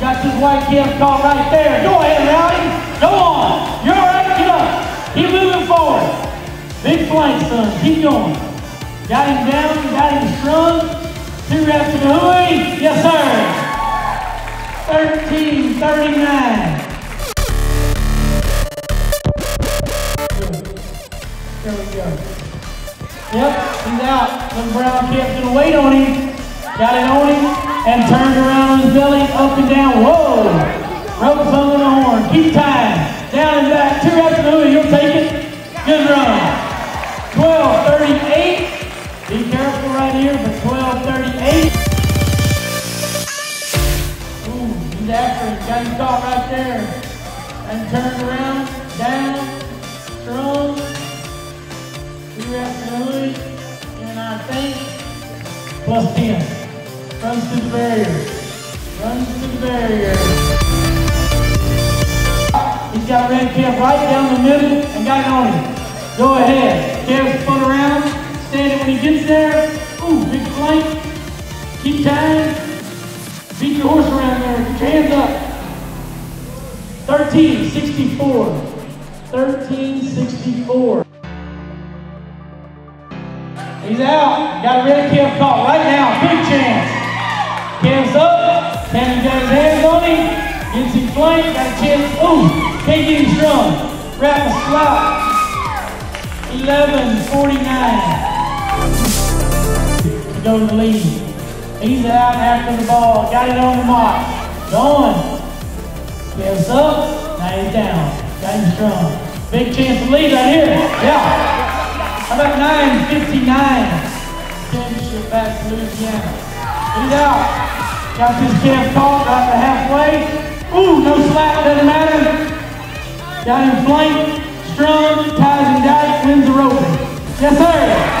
Got his white calf caught right there. Go ahead, Rowdy. Go on. You're all right. Get up. Keep moving forward. Big flank, son. Keep going. Got him down. Got him strung. Two wraps in the hooey. Yes, sir. 13, 39. There we go. Yep, he's out. Little brown calf's gonna wait on him. Got it on him and his and down. Whoa! Rope on the horn. Keep time. Down and back. Two wraps in the. You'll take it. Good run. 12, 38. Be careful right here for 12, 38. Ooh, he's after him. Got him caught right there. And turned around, down, strong. Two wraps in the. And I think plus 10. Runs to the barrier. Runs to the barrier. He's got red calf right down the middle and got it on him. Go ahead. Calf's foot around. Stand it when he gets there. Ooh, big flank. Keep time. Beat your horse around there. Get your hands up. 1364. 1364. He's out. Got a red calf caught right now. Big chance. Calf's up. His hands on him. Gets him flank. Got a chance. Ooh, can't get strung. Wrap a slot. 11.49. To go to the lead. He's out after the ball. Got it on the mark. Going. Calf's up. Now he's down. Got him strung. Big chance to lead right here. Yeah. How about 9.59? Championship back to Louisiana. He's out. Got this calf caught right to halfway. Ooh, no slap, doesn't matter. Got him flanked, strung, ties him tight, wins the roping. Yes, sir.